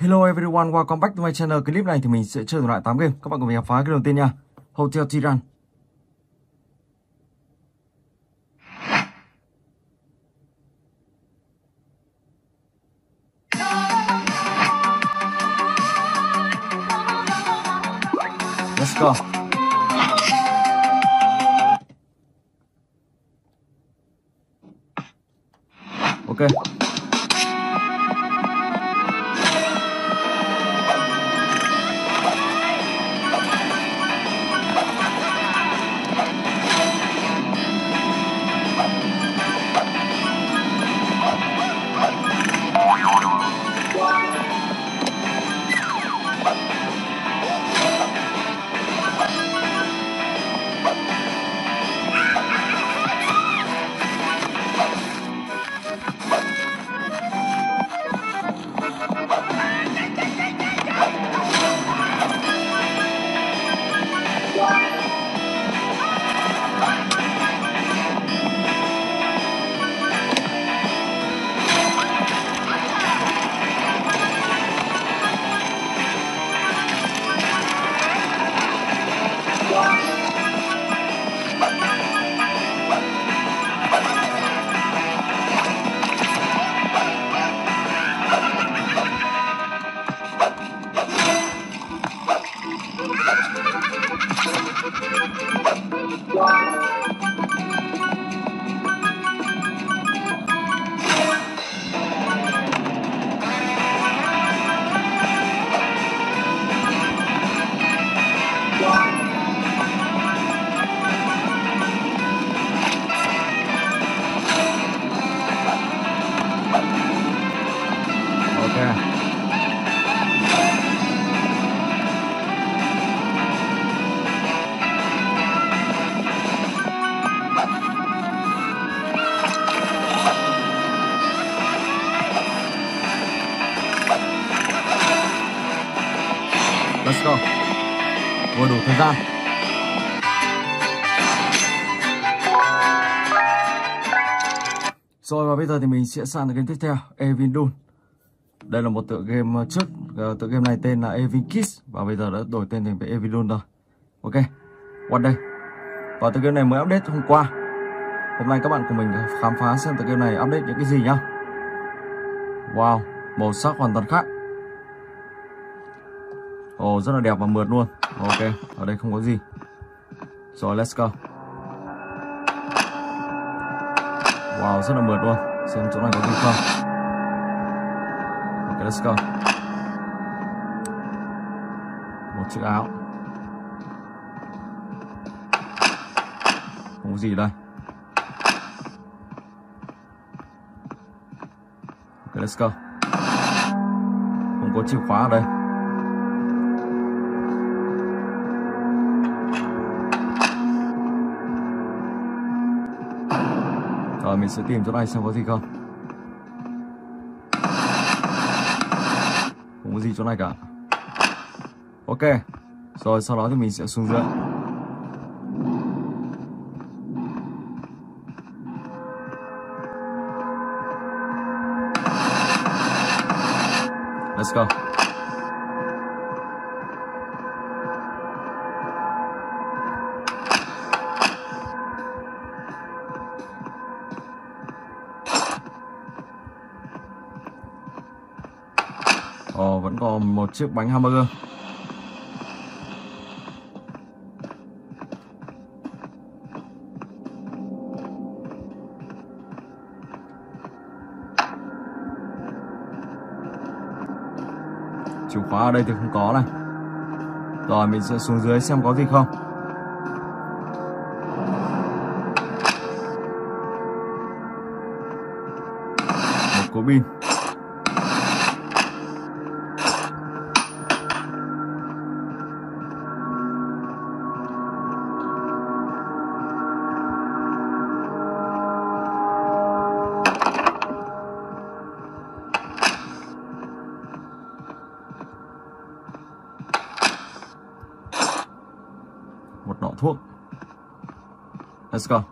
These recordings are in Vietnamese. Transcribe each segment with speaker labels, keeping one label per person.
Speaker 1: Hello everyone, welcome back to my channel. Clip này thì mình sẽ chơi lại 8 game. Các bạn cùng mình khám phá cái đầu tiên nha. Hotel Tiran. Let's go. Ok. Giờ thì mình sẽ sang game tiếp theo, Evin Dun Đây là một tựa game ờ, trước, ờ, tựa game này tên là Evin Kids và bây giờ đã đổi tên thành Evin Dun rồi. Ok, qua đây. Và tựa game này mới update hôm qua. Hôm nay các bạn cùng mình ờ, khám phá xem tựa game này update những cái gì nhá. Wow, màu sắc hoàn toàn khác. Ồ, rất là đẹp và mượt luôn. Ok, ở đây không có gì. Rồi, let's go. Wow, rất là mượt luôn. Xem chỗ này có gì không. Ok, let's go. Một chiếc áo. Không có gì đây. Ok, let's go. Không có chìa khóa ở đây. Mình sẽ tìm chỗ này xem có gì không. Không có gì chỗ này cả. Ok, Rồi sau đó thì mình sẽ xuống dưới. Let's go. Một chiếc bánh hamburger. Chìa khóa ở đây thì không có này. Rồi, mình sẽ xuống dưới xem có gì không. thuốc. Let's go.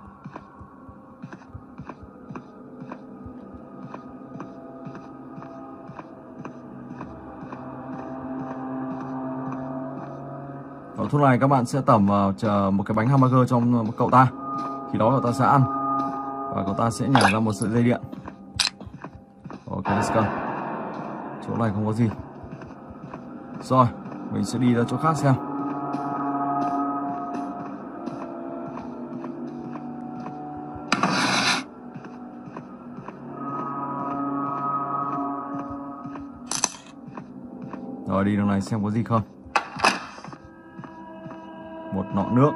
Speaker 1: Vào thuốc này các bạn sẽ tẩm vào chờ một cái bánh hamburger trong cậu ta. Khi đó cậu ta sẽ ăn Và cậu ta sẽ nhả ra một sợi dây điện. Ok, let's go. Chỗ này không có gì. Rồi, mình sẽ đi ra chỗ khác xem. Đi đường này xem có gì không? Một nọ nước.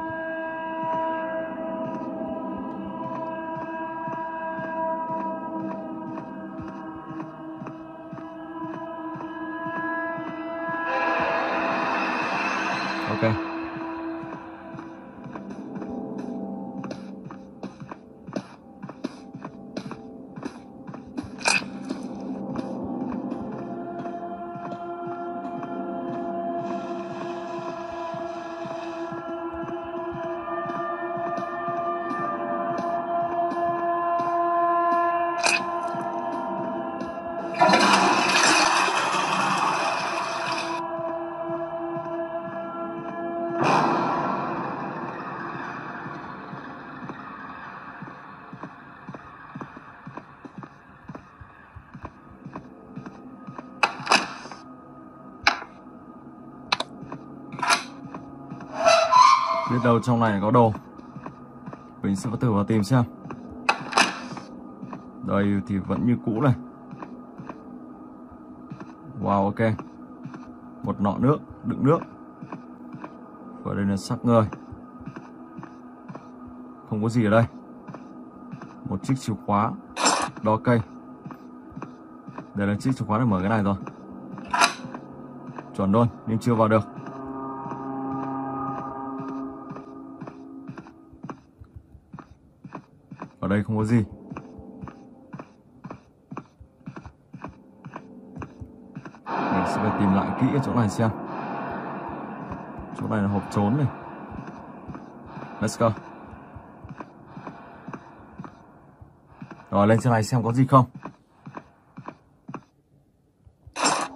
Speaker 1: Biết đâu trong này có đồ. Mình sẽ thử vào tìm xem. Đây thì vẫn như cũ này. Wow, ok. Một nọ nước, Đựng nước. Và đây là sắc người. Không có gì ở đây. Một chiếc chìa khóa, Đo cây. Đây là chiếc chìa khóa để mở cái này rồi. Chuẩn luôn, nhưng chưa vào được. Đây, không có gì. Mình sẽ phải tìm lại kỹ chỗ này xem. Chỗ này là hộp trốn này. Let's go. Rồi, lên trên này xem có gì không.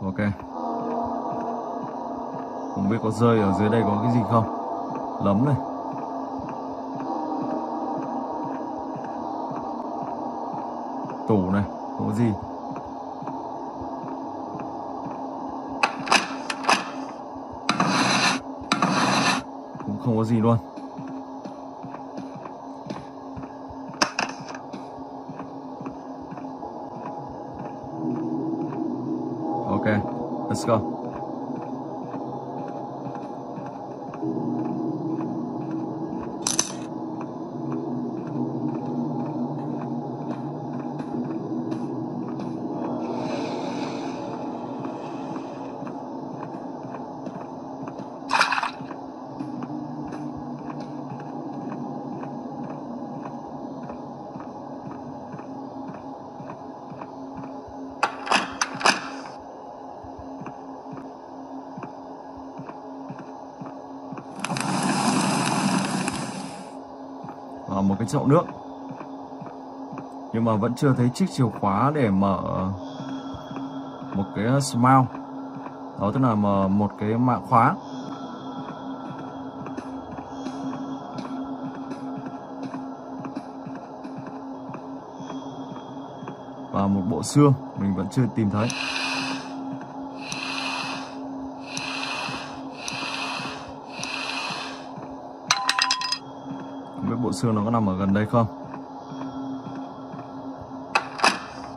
Speaker 1: Ok. Không biết có rơi ở dưới đây có cái gì không. Lấm này. Củ này không có gì. Cũng không có gì luôn. Ok let's go. Cái chậu nước. Nhưng mà vẫn chưa thấy chiếc chìa khóa để mở một cái uh, smile. Đó tức là mở một cái mã khóa. Và một bộ xương mình vẫn chưa tìm thấy. Xương nó có nằm ở gần đây không?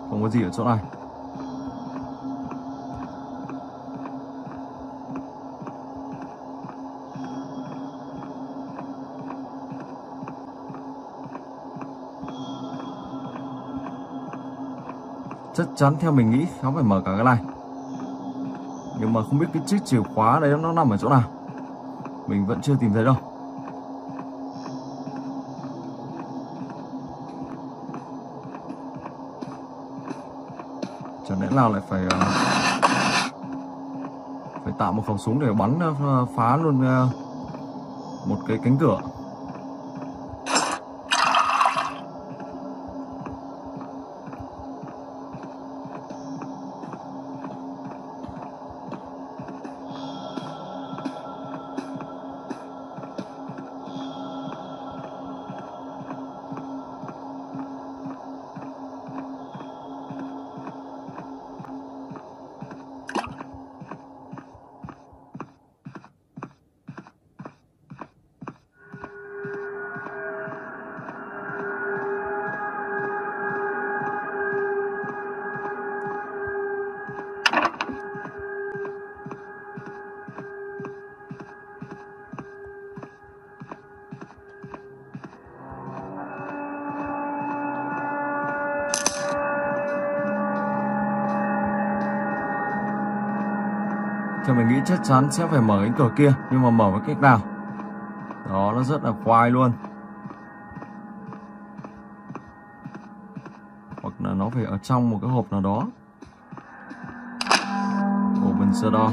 Speaker 1: Không có gì ở chỗ này. Chắc chắn theo mình nghĩ, nó phải mở cả cái này. Nhưng mà không biết cái chiếc chìa khóa đấy nó nằm ở chỗ nào. Mình vẫn chưa tìm thấy đâu. Nào lại phải ờ, phải tạo một khẩu súng để bắn ờ, phá luôn ờ, một cái cánh cửa. Nghĩ chắc chắn sẽ phải mở cánh cửa kia, nhưng mà mở với cách nào? Đó, nó rất là khoai luôn. Hoặc là nó phải ở trong một cái hộp nào đó. Open sơ đo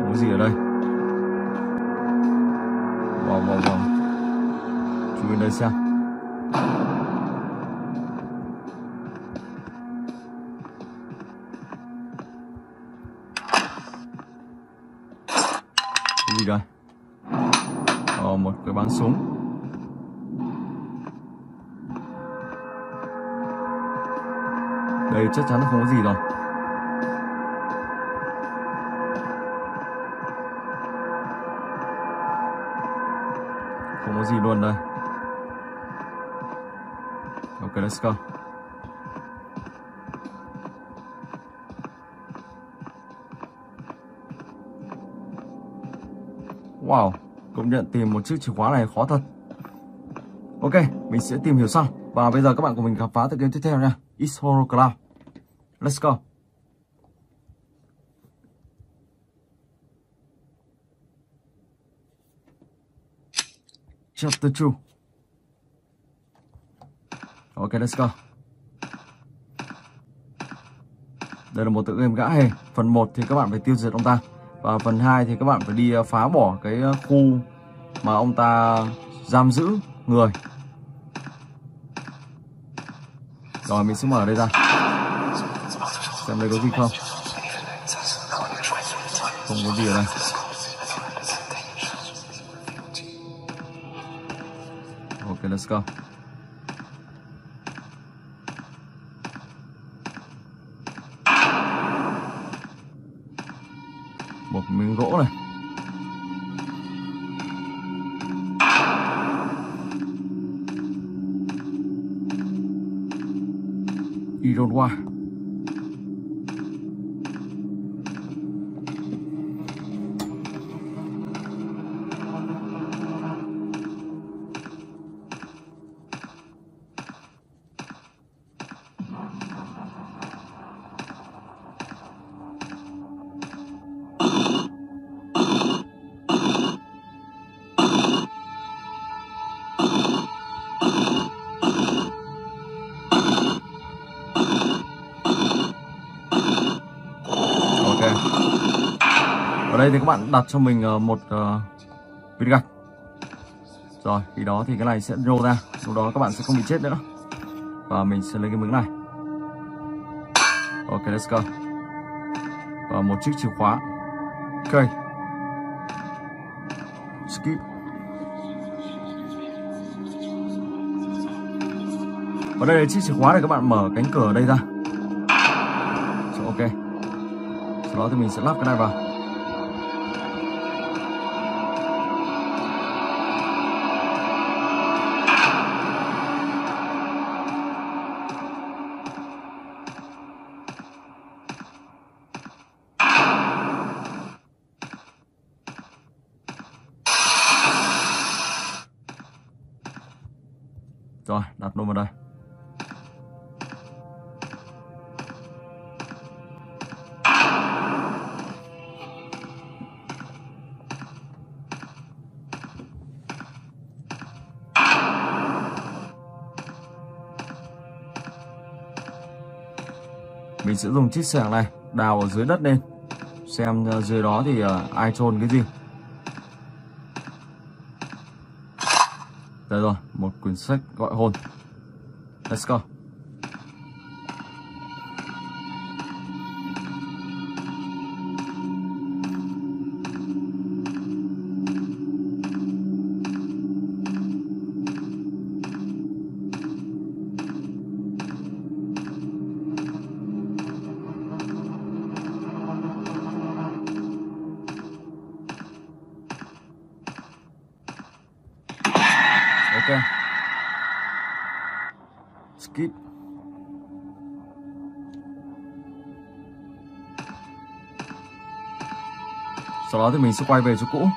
Speaker 1: không có gì ở đây. Vào vào vào chui đây xem. Một cái bắn súng. Đây chắc chắn không có gì rồi không có gì luôn đây. Ok let's go. Wow, công nhận tìm một chiếc chìa khóa này khó thật. Ok, mình sẽ tìm hiểu sau. Và bây giờ các bạn cùng mình khám phá tựa game tiếp theo nha. It's Horror Cloud. Let's go. Chapter 2. Ok, let's go. Đây là một tựa game gã hề. Phần 1 thì các bạn phải tiêu diệt ông ta. Và phần 2 thì các bạn phải đi ờ, phá bỏ cái ờ, khu mà ông ta giam giữ người. Rồi mình sẽ mở đây ra. Xem đây có gì không. Không có gì ở đây. Ok, let's go. một miếng gỗ này água. Đây thì các bạn đặt cho mình ờ, một uh, viên gạch Rồi khi đó thì cái này sẽ rô ra. Lúc đó các bạn sẽ không bị chết nữa. Và mình sẽ lấy cái miếng này. Ok let's go. Và một chiếc chìa khóa. Ok. Skip. Và đây là chiếc chìa khóa để các bạn mở cánh cửa ở đây ra. Rồi, Ok. Sau đó thì mình sẽ lắp cái này vào. Sẽ dùng chiếc xẻng này đào ở dưới đất lên. Xem ờ, dưới đó thì ờ, ai trôn cái gì. Đây rồi, một quyển sách gọi hồn. Let's go. Đó thì mình sẽ quay về chỗ cũ.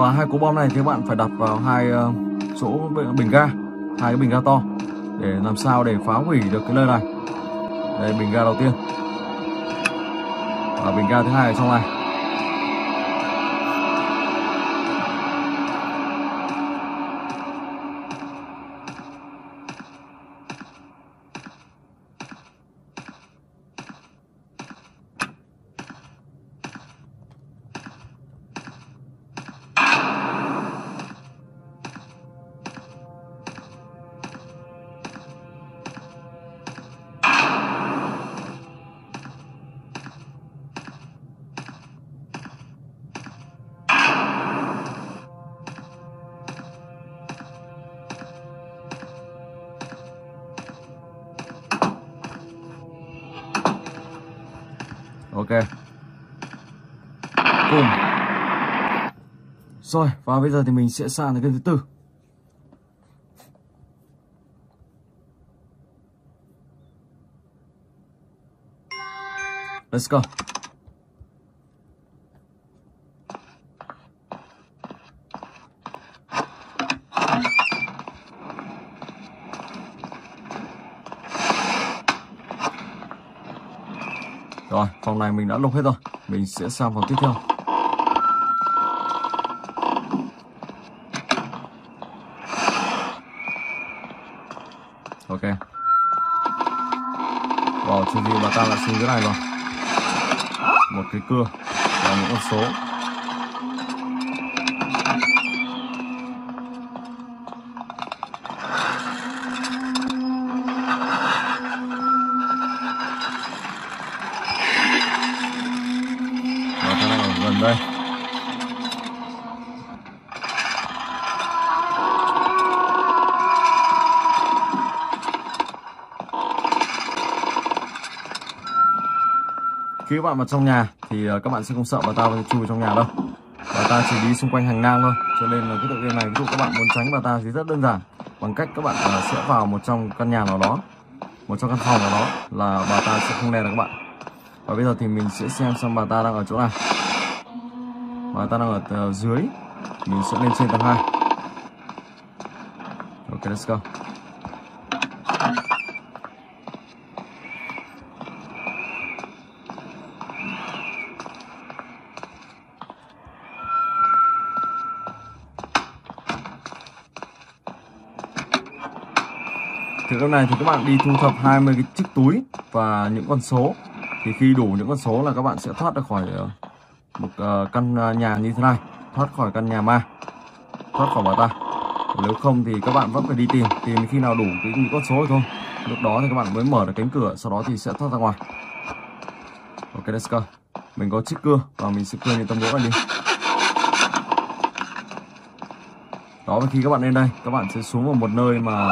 Speaker 1: Và hai cú bom này thì các bạn phải đặt vào hai ờ, chỗ bình ga, hai cái bình ga to để làm sao để phá hủy được cái nơi này. Đây, bình ga đầu tiên. Và bình ga thứ hai ở trong này. Rồi và bây giờ thì mình sẽ sang cái thứ tư Let's go. Rồi, phòng này mình đã lục hết rồi. Mình sẽ sang phòng tiếp theo. Ok. Wow, chưa gì mà ta lại xuống cái này rồi. Một cái cưa và những con số. Và cái này ở gần đây. khi các bạn vào trong nhà thì ờ, các bạn sẽ không sợ bà ta chui vào trong nhà đâu. Bà ta chỉ đi xung quanh hành lang thôi. Cho nên là cái tựa game này, ví dụ các bạn muốn tránh bà ta thì rất đơn giản. Bằng cách các bạn ờ, sẽ vào một trong căn nhà nào đó, một trong căn phòng nào đó là bà ta sẽ không đè được các bạn. Và bây giờ thì mình sẽ xem xem bà ta đang ở chỗ nào. Bà ta đang ở dưới. Mình sẽ lên trên tầng 2 ok, let's go. Thì lúc này thì các bạn đi thu thập 20 cái chiếc túi và những con số. Thì khi đủ những con số là các bạn sẽ thoát ra khỏi ờ, một ờ, căn ờ, nhà như thế này. Thoát khỏi căn nhà ma. Thoát khỏi bà ta. Nếu không thì các bạn vẫn phải đi tìm. Tìm khi nào đủ cái những con số rồi thôi. Lúc đó thì các bạn mới mở được cánh cửa, Sau đó thì sẽ thoát ra ngoài. Ok, let's go. Mình có chiếc cưa và mình sẽ cưa những tấm gỗ này đi. Đó, và khi các bạn lên đây, Các bạn sẽ xuống vào một nơi mà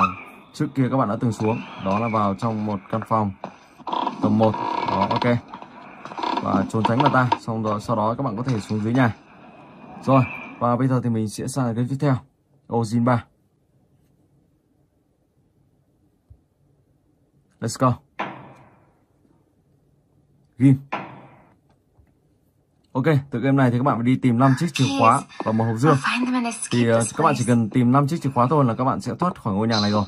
Speaker 1: trước kia các bạn đã từng xuống. Đó là vào trong một căn phòng. Tầng 1 đó ok. Và trốn tránh bà ta. Xong rồi sau đó các bạn có thể xuống dưới nhà. Rồi và bây giờ thì mình sẽ sang cái tiếp theo. Ozin 3 Let's go. Game. Ok, từ game này thì các bạn phải đi tìm 5 chiếc chìa khóa và một hộp dương. Thì uh, các bạn chỉ cần tìm 5 chiếc chìa khóa thôi là các bạn sẽ thoát khỏi ngôi nhà này rồi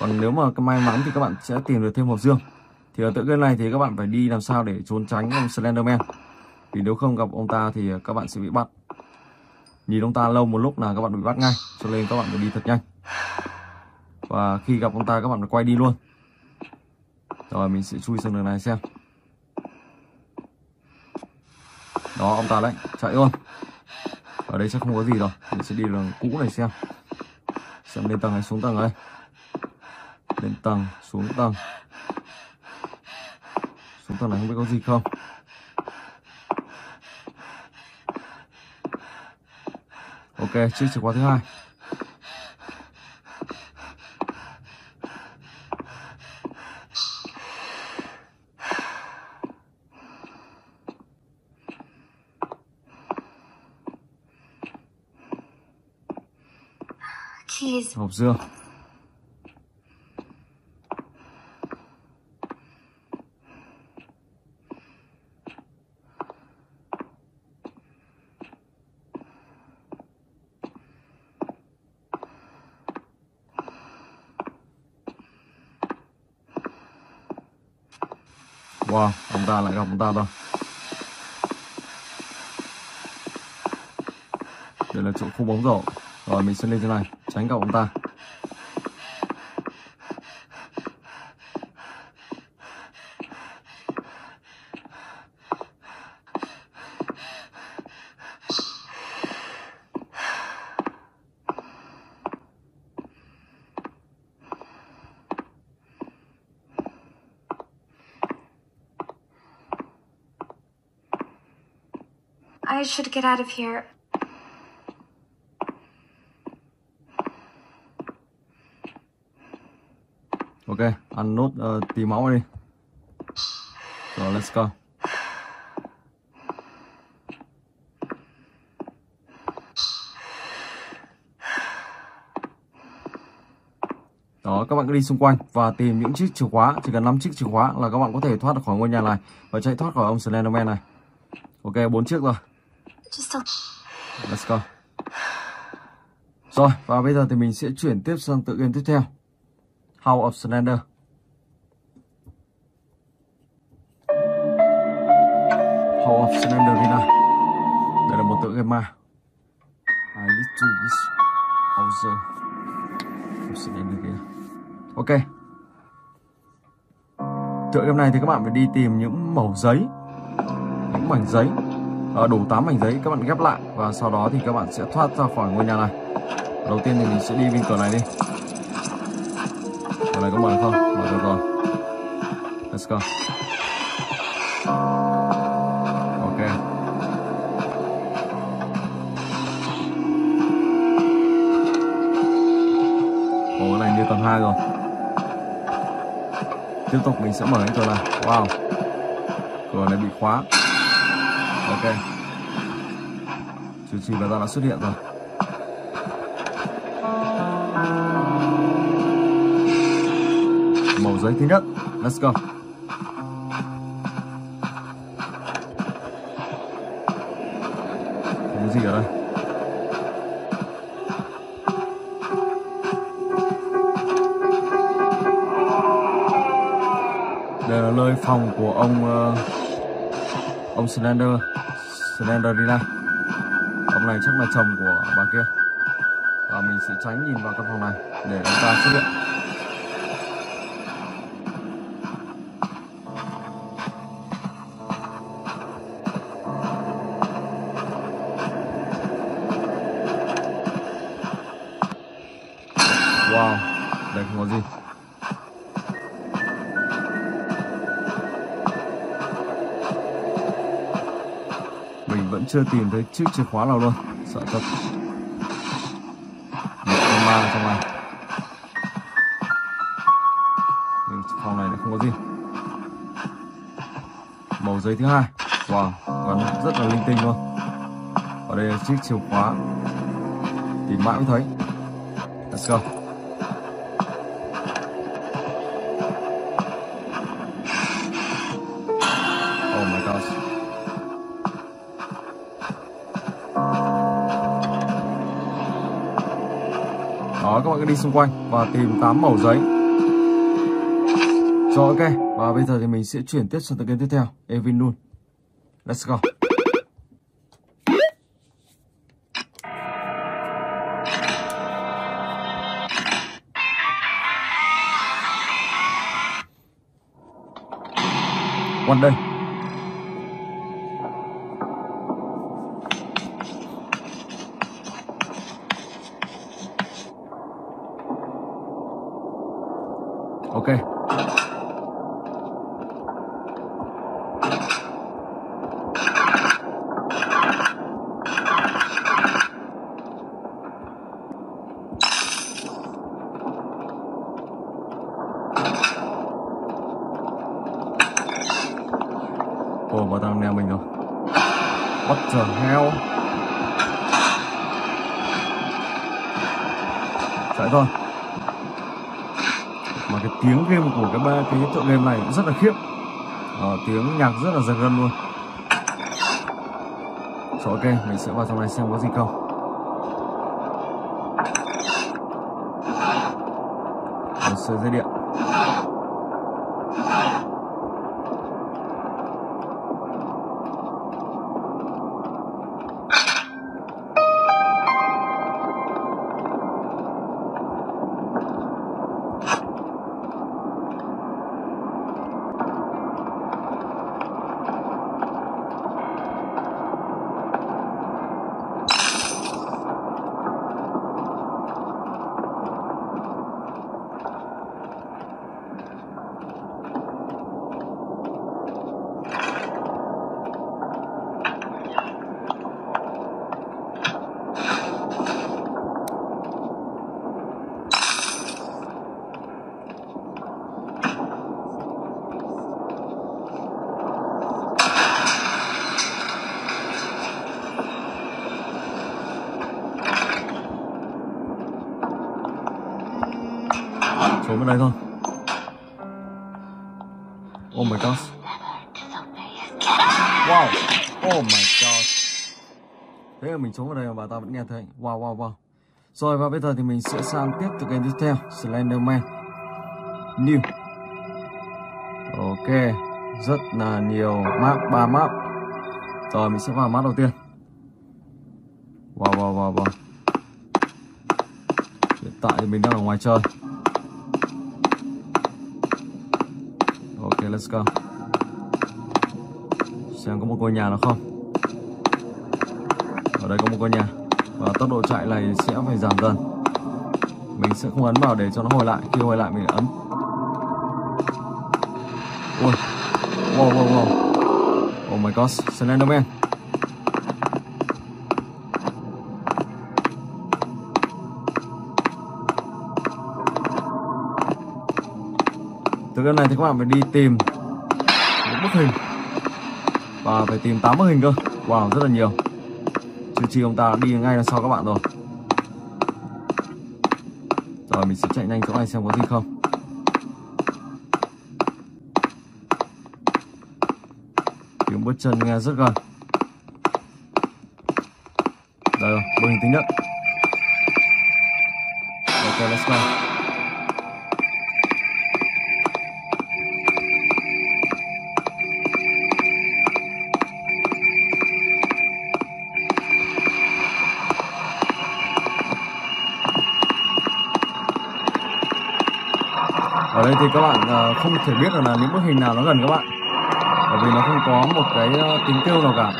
Speaker 1: còn nếu mà may mắn thì các bạn sẽ tìm được thêm hộp dương. Thì ở tựa game này thì các bạn phải đi làm sao để trốn tránh ông Slenderman. Vì nếu không gặp ông ta thì các bạn sẽ bị bắt. Nhìn ông ta lâu một lúc là các bạn bị bắt ngay, cho nên các bạn phải đi thật nhanh. Và khi gặp ông ta các bạn phải quay đi luôn. Rồi, mình sẽ chui sang đường này xem. Đó, ông ta đấy chạy luôn. Ở đây chắc không có gì rồi mình sẽ đi đường cũ này xem. Xem lên tầng hay xuống tầng đây lên tầng xuống tầng. Xuống tầng này không biết có gì không? Ok chiếc chìa khóa thứ hai. Hộp dương Wow, ông ta ta. Đây là chỗ khu bóng rổ. Rồi mình sẽ lên thế này, tránh cậu ông ta.
Speaker 2: I should get out of here.
Speaker 1: Ok, ăn nốt uh, tí máu đi. Rồi, let's go. Đó, các bạn cứ đi xung quanh và tìm những chiếc chìa khóa. Chỉ cần 5 chiếc chìa khóa là các bạn có thể thoát khỏi ngôi nhà này và chạy thoát khỏi ông Slenderman này. Ok, bốn chiếc rồi.
Speaker 2: Just a
Speaker 1: Let's go. Rồi, và bây giờ thì mình sẽ chuyển tiếp sang tựa game tiếp theo. House of Slender. House of Slenderina. Đây là một tựa game ma. I need to wish House of Slenderina. Ok. Tựa game này thì các bạn phải đi tìm những mẩu giấy, những mảnh giấy Ờ, đủ 8 mảnh giấy các bạn ghép lại và sau đó thì các bạn sẽ thoát ra khỏi ngôi nhà này. Đầu tiên thì mình sẽ đi bên cửa này đi. Cửa này có mở được không? Mở được rồi. Let's go. Ok. Ồ, cái này như tầng 2 rồi. Tiếp tục mình sẽ mở cái cửa này. Wow. Cửa này bị khóa ok. Chủ trì và ta đã xuất hiện rồi. Màu giấy thứ nhất. Let's go. Không có gì ở đây. Đây là nơi phòng của ông uh, ông Slender. Slender đi Slenderina ông này chắc là chồng của bà kia. Và mình sẽ tránh nhìn vào căn phòng này để ông ta xuất hiện. Wow đây không có gì. Vẫn chưa tìm thấy chiếc chìa khóa nào luôn. Sợ thật. Một con ma ở trong này. Nhưng phòng này lại không có gì. Màu giấy thứ hai. Wow gắn rất là linh tinh luôn. Ở đây là chiếc chìa khóa. Tìm mãi mới thấy. Let's go. Các bạn cứ đi xung quanh và tìm 8 màu giấy. Rồi, ok. Và bây giờ thì mình sẽ chuyển tiếp sang tựa game tiếp theo. Evin Nun let's go. One day. Cái ba cái tựa game này cũng rất là khiếp. À, tiếng nhạc rất là giật gân luôn. Rồi ok mình sẽ vào trong này xem có gì không. Một sợi dây điện. Bên đây thôi. Oh my god Wow. Oh my god Thế là mình xuống vào đây mà bà ta vẫn nghe thấy. Wow wow wow. Rồi và bây giờ thì mình sẽ sang tiếp từ game tiếp theo Slenderman. New. Ok. Rất là nhiều map, 3 map. Rồi mình sẽ vào map đầu tiên. Wow wow wow wow. Hiện tại thì mình đang ở ngoài trời. Let's go. Xem có một ngôi nhà nào không? Ở đây có một ngôi nhà. Và tốc độ chạy này sẽ phải giảm dần. Mình sẽ không ấn vào để cho nó hồi lại. Khi hồi lại mình ấn. Ui. Wow wow wow. Oh my god Slenderman Từ cái này thì các bạn phải đi tìm những bức hình. Và phải tìm 8 bức hình cơ. Wow rất là nhiều. Chứ chi ông ta đã đi ngay đằng sau các bạn rồi. Rồi mình sẽ chạy nhanh chỗ này xem có gì không. Tiếng bước chân nghe rất gần. Đây rồi, bức hình thứ nhất. Ở đây thì các bạn ờ, không thể biết được là những bức hình nào nó gần các bạn. Bởi vì nó không có một cái ờ, tính tiêu nào cả.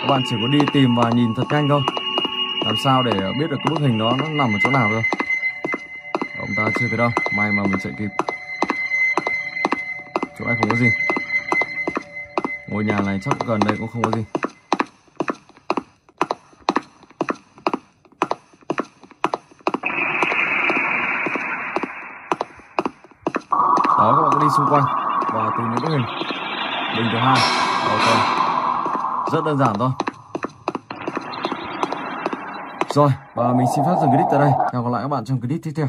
Speaker 1: Các bạn chỉ có đi tìm và nhìn thật nhanh thôi. Làm sao để ờ, biết được cái bức hình đó nó nằm ở chỗ nào thôi ông ta chưa thấy đâu. May mà mình chạy kịp. Chỗ này không có gì. Ngôi nhà này chắc gần đây cũng không có gì đó các bạn cứ đi xung quanh và tìm những bức hình. Bình thứ hai. Ok. Rất đơn giản thôi. Rồi, và mình xin phép dừng clip tại đây. Hẹn gặp lại các bạn trong clip tiếp theo.